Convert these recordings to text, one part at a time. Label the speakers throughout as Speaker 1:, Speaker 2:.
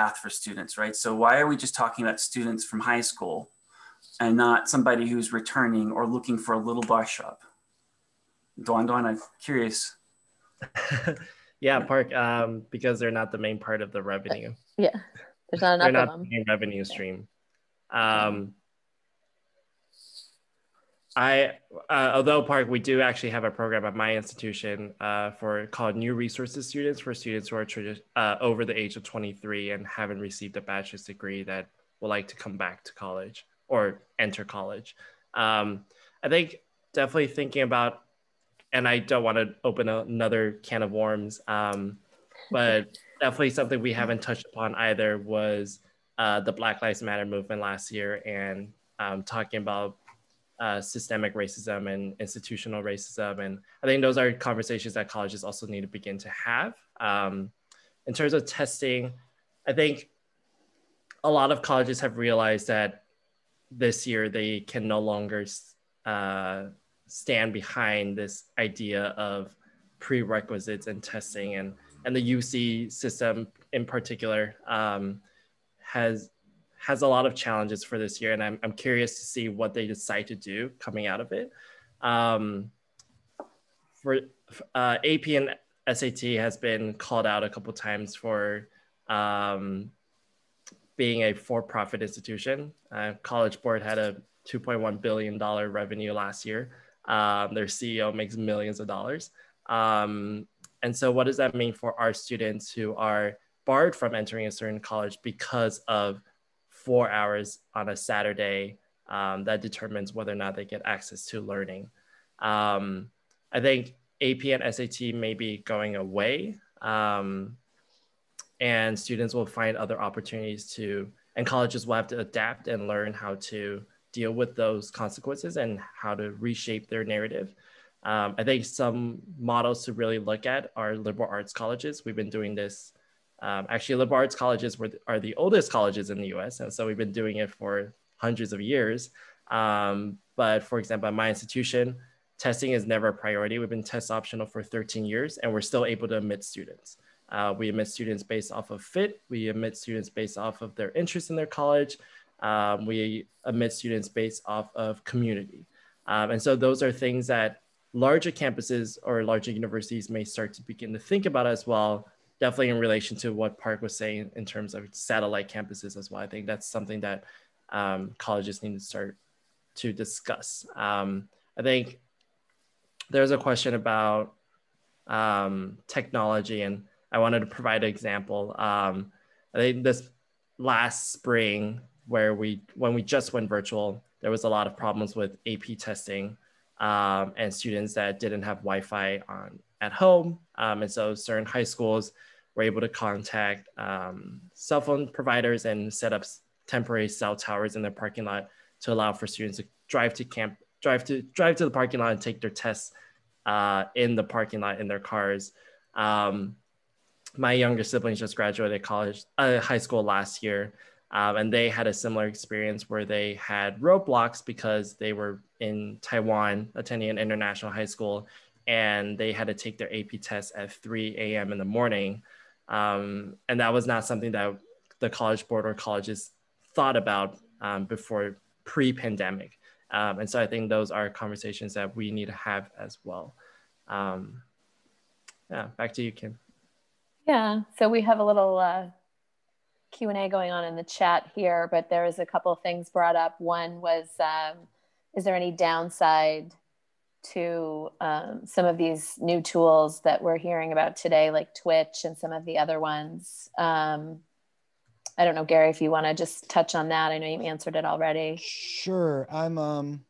Speaker 1: path for students, right? So why are we just talking about students from high school and not somebody who's returning or looking for a little brush up? Duan, Duan, I'm curious.
Speaker 2: yeah, Park, um, because they're not the main part of the revenue.
Speaker 3: Yeah, there's not enough
Speaker 2: they're not
Speaker 3: of them.
Speaker 2: the main revenue stream. Um, I, uh, although Park, we do actually have a program at my institution uh, for called New Resources Students for students who are uh, over the age of 23 and haven't received a bachelor's degree that would like to come back to college or enter college. Um, I think definitely thinking about, and I don't want to open another can of worms, um, but definitely something we haven't touched upon either was uh, the Black Lives Matter movement last year and um, talking about uh, systemic racism and institutional racism. And I think those are conversations that colleges also need to begin to have. Um, in terms of testing, I think a lot of colleges have realized that this year they can no longer uh, stand behind this idea of prerequisites and testing and and the UC system in particular um, has has a lot of challenges for this year, and I'm, I'm curious to see what they decide to do coming out of it. Um, for uh, AP and SAT has been called out a couple times for um, being a for-profit institution. Uh, College Board had a 2.1 billion dollar revenue last year. Um, their CEO makes millions of dollars. Um, and so, what does that mean for our students who are barred from entering a certain college because of four hours on a Saturday um, that determines whether or not they get access to learning. Um, I think AP and SAT may be going away, um, and students will find other opportunities to, and colleges will have to adapt and learn how to deal with those consequences and how to reshape their narrative. Um, I think some models to really look at are liberal arts colleges. We've been doing this um, actually, liberal arts colleges were, are the oldest colleges in the US, and so we've been doing it for hundreds of years. Um, but for example, at my institution, testing is never a priority. We've been test optional for 13 years, and we're still able to admit students. Uh, we admit students based off of fit. We admit students based off of their interest in their college. Um, we admit students based off of community. Um, and so those are things that larger campuses or larger universities may start to begin to think about as well definitely in relation to what Park was saying in terms of satellite campuses as well. I think that's something that um, colleges need to start to discuss. Um, I think there's a question about um, technology, and I wanted to provide an example. Um, I think this last spring, where we when we just went virtual, there was a lot of problems with AP testing um, and students that didn't have Wi-Fi on at home, um, and so certain high schools we're able to contact um, cell phone providers and set up temporary cell towers in their parking lot to allow for students to drive to camp, drive to drive to the parking lot and take their tests uh, in the parking lot in their cars. Um, my younger siblings just graduated college, uh, high school last year, um, and they had a similar experience where they had roadblocks because they were in Taiwan attending an international high school, and they had to take their AP test at 3 a.m. in the morning. Um, and that was not something that the College Board or colleges thought about um, before pre-pandemic. Um, and so I think those are conversations that we need to have as well. Um, yeah, back to you, Kim.
Speaker 3: Yeah, so we have a little uh, Q&A going on in the chat here, but there was a couple of things brought up. One was, um, is there any downside to um, some of these new tools that we're hearing about today, like Twitch and some of the other ones. Um, I don't know, Gary, if you want to just touch on that. I know you answered it already.
Speaker 4: Sure. I'm. Um,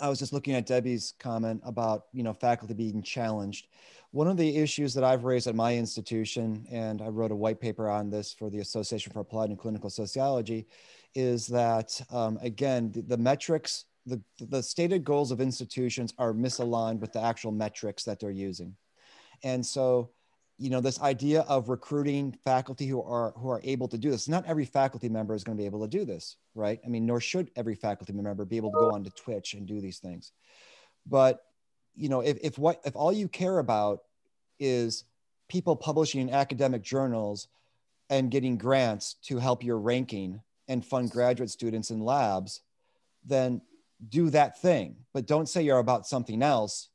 Speaker 4: I was just looking at Debbie's comment about you know faculty being challenged. One of the issues that I've raised at my institution, and I wrote a white paper on this for the Association for Applied and Clinical Sociology, is that um, again the, the metrics the, the stated goals of institutions are misaligned with the actual metrics that they're using. And so, you know, this idea of recruiting faculty who are who are able to do this, not every faculty member is going to be able to do this, right? I mean, nor should every faculty member be able to go onto Twitch and do these things. But, you know, if, if what if all you care about is people publishing in academic journals and getting grants to help your ranking and fund graduate students in labs, then do that thing. But don't say you're about something else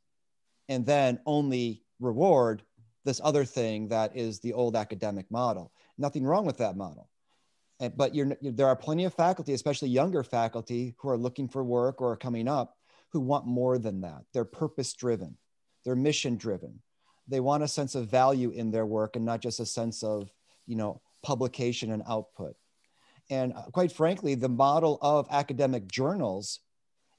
Speaker 4: and then only reward this other thing that is the old academic model. Nothing wrong with that model. And, but you're, there are plenty of faculty, especially younger faculty, who are looking for work or are coming up who want more than that. They're purpose driven, they're mission driven. They want a sense of value in their work and not just a sense of, you know, publication and output. And uh, quite frankly, the model of academic journals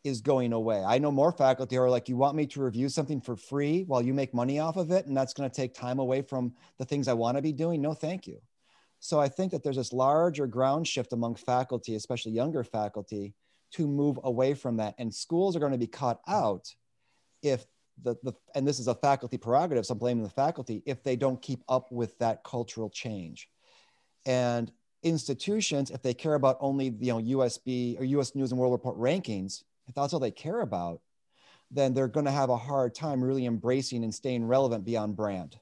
Speaker 4: is going away. I know more faculty are like, you want me to review something for free while you make money off of it, and that's going to take time away from the things I want to be doing. No, thank you. So I think that there's this larger ground shift among faculty, especially younger faculty, to move away from that. And schools are going to be caught out if the, the and this is a faculty prerogative, so I'm blaming the faculty, if they don't keep up with that cultural change. And institutions, if they care about only the you know USB or US News and World Report rankings, if that's all they care about, then they're going to have a hard time really embracing and staying relevant beyond brand.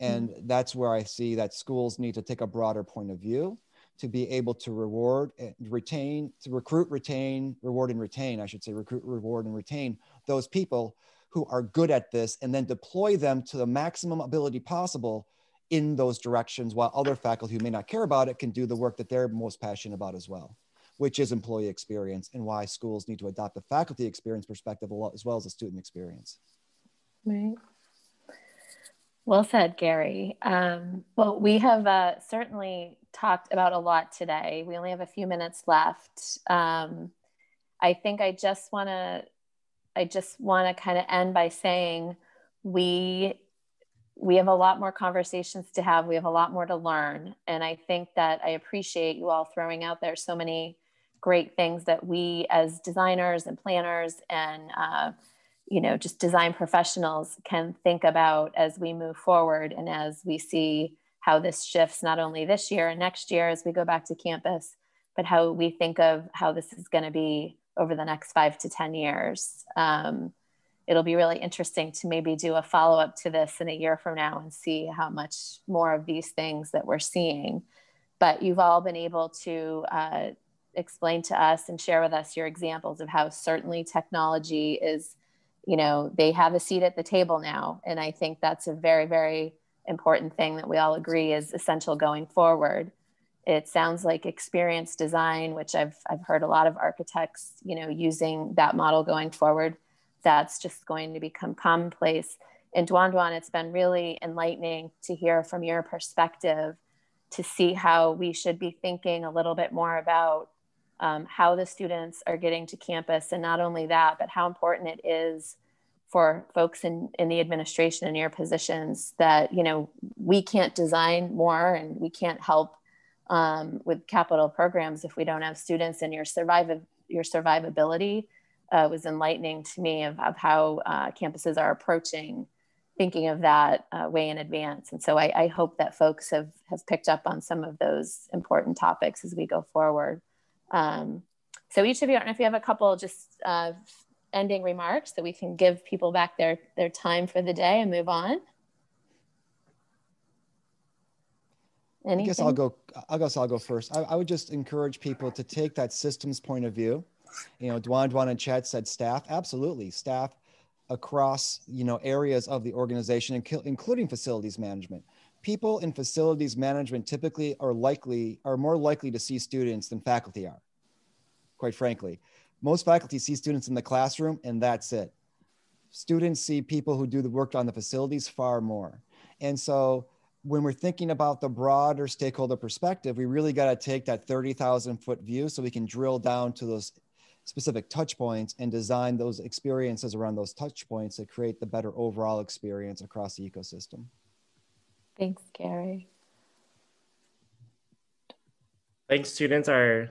Speaker 4: And mm-hmm. that's where I see that schools need to take a broader point of view to be able to reward, and retain, to recruit, retain, reward, and retain, I should say, recruit, reward, and retain those people who are good at this and then deploy them to the maximum ability possible in those directions while other faculty who may not care about it can do the work that they're most passionate about as well which is employee experience and why schools need to adopt a faculty experience perspective as well as a student experience.
Speaker 3: Right. Well said, Gary. Um, well, we have uh, certainly talked about a lot today. We only have a few minutes left. Um, I think I just want to, I just want to kind of end by saying we we have a lot more conversations to have. We have a lot more to learn, and I think that I appreciate you all throwing out there so many great things that we as designers and planners and uh, you know just design professionals can think about as we move forward and as we see how this shifts not only this year and next year as we go back to campus but how we think of how this is going to be over the next five to ten years. Um, it'll be really interesting to maybe do a follow-up to this in a year from now and see how much more of these things that we're seeing. But you've all been able to uh, explain to us and share with us your examples of how certainly technology is, you know, they have a seat at the table now. And I think that's a very, very important thing that we all agree is essential going forward. It sounds like experience design, which I've, I've heard a lot of architects, you know, using that model going forward. That's just going to become commonplace. and Duan Duan, it's been really enlightening to hear from your perspective to see how we should be thinking a little bit more about um, how the students are getting to campus, and not only that, but how important it is for folks in, in the administration and your positions that you know we can't design more and we can't help um, with capital programs if we don't have students. And your your survivability uh, was enlightening to me of, of how uh, campuses are approaching thinking of that uh, way in advance. And so I, I, hope that folks have have picked up on some of those important topics as we go forward um, so each of you, I don't know if you have a couple just uh, ending remarks that we can give people back their, their time for the day and move on.
Speaker 4: Anything? I guess I'll go. I guess I'll go first. I, I, would just encourage people to take that systems point of view. You know, Duan Duan and Chad said staff. Absolutely, staff across you know areas of the organization, including facilities management people in facilities management typically are likely are more likely to see students than faculty are quite frankly. Most faculty see students in the classroom and that's it. Students see people who do the work on the facilities far more. And so when we're thinking about the broader stakeholder perspective we really got to take that 30,000 foot view so we can drill down to those specific touch points and design those experiences around those touch points to create the better overall experience across the ecosystem
Speaker 3: Thanks, Gary.
Speaker 2: I think students are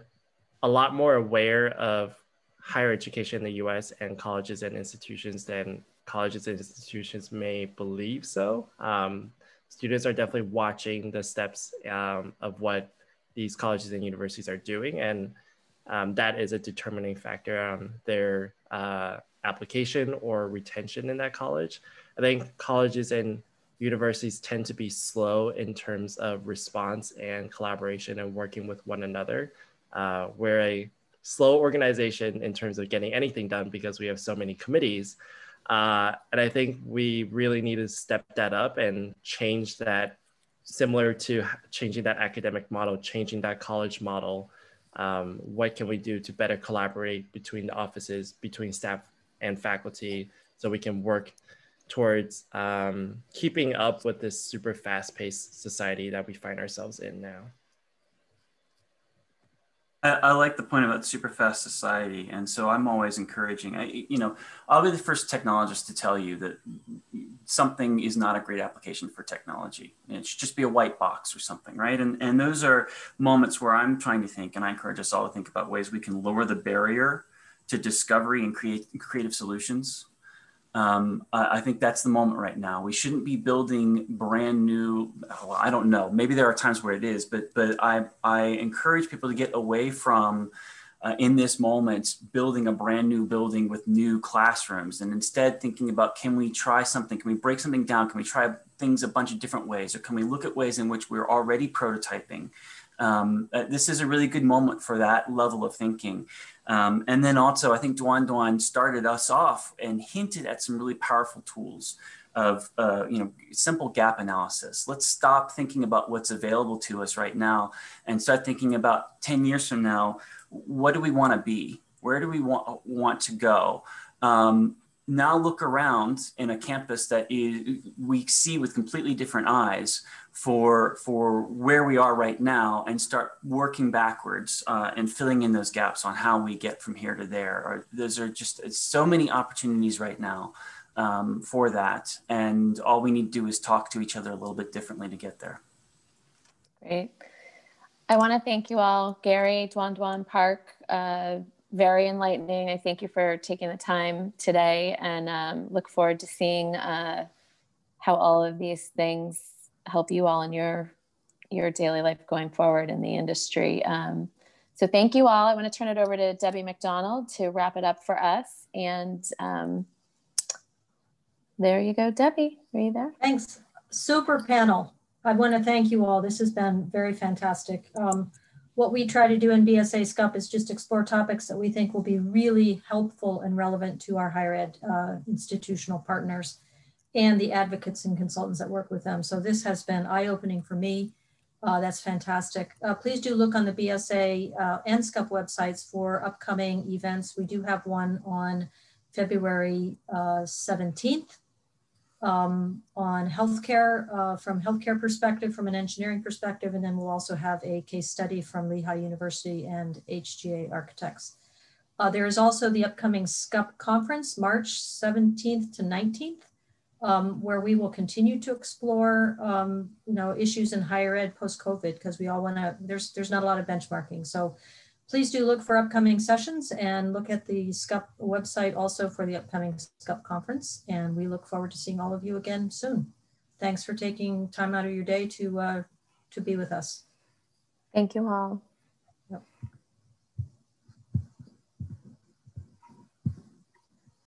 Speaker 2: a lot more aware of higher education in the US and colleges and institutions than colleges and institutions may believe so. Um, students are definitely watching the steps um, of what these colleges and universities are doing, and um, that is a determining factor on their uh, application or retention in that college. I think colleges and universities tend to be slow in terms of response and collaboration and working with one another. Uh, we're a slow organization in terms of getting anything done because we have so many committees. Uh, and I think we really need to step that up and change that, similar to changing that academic model, changing that college model. Um, what can we do to better collaborate between the offices, between staff and faculty, so we can work towards um, keeping up with this super fast paced society that we find ourselves in now.
Speaker 1: I, like the point about super fast society, and so I'm always encouraging. I, you know, I'll be the first technologist to tell you that something is not a great application for technology. It should just be a white box or something, right? And and those are moments where I'm trying to think, and I encourage us all to think about ways we can lower the barrier to discovery and create creative solutions um, I think that's the moment right now. We shouldn't be building brand new. I don't know. Maybe there are times where it is, but but I I encourage people to get away from uh, in this moment building a brand new building with new classrooms, and instead thinking about can we try something? Can we break something down? Can we try things a bunch of different ways, or can we look at ways in which we're already prototyping? Um, uh, this is a really good moment for that level of thinking. Um, and then also, I think Duan Duan started us off and hinted at some really powerful tools of uh, you know simple gap analysis. Let's stop thinking about what's available to us right now and start thinking about 10 years from now. What do we want to be? Where do we want want to go? Um, now look around in a campus that is, we see with completely different eyes for for where we are right now and start working backwards uh, and filling in those gaps on how we get from here to there. Or those are just so many opportunities right now um, for that, and all we need to do is talk to each other a little bit differently to get there.
Speaker 3: Great. I want to thank you all, Gary, Duan Duan Park. Uh, very enlightening. I thank you for taking the time today and um, look forward to seeing uh, how all of these things help you all in your your daily life going forward in the industry. Um, so thank you all. I want to turn it over to Debbie McDonald to wrap it up for us. And um, there you go, Debbie. Are you there?
Speaker 5: Thanks. Super panel. I want to thank you all. This has been very fantastic. Um, what we try to do in BSA SCUP is just explore topics that we think will be really helpful and relevant to our higher ed uh, institutional partners and the advocates and consultants that work with them. So this has been eye-opening for me. Uh, that's fantastic. Uh, please do look on the BSA uh, and SCUP websites for upcoming events. We do have one on February 17th uh, um, on healthcare, uh, from healthcare perspective, from an engineering perspective, and then we'll also have a case study from Lehigh University and HGA Architects. Uh, there is also the upcoming SCUP conference, March 17th to 19th um, where we will continue to explore, um, you know, issues in higher ed post-COVID because we all want to. There's there's not a lot of benchmarking, so please do look for upcoming sessions and look at the SCUP website also for the upcoming SCUP conference. And we look forward to seeing all of you again soon. Thanks for taking time out of your day to uh, to be with us.
Speaker 3: Thank you all.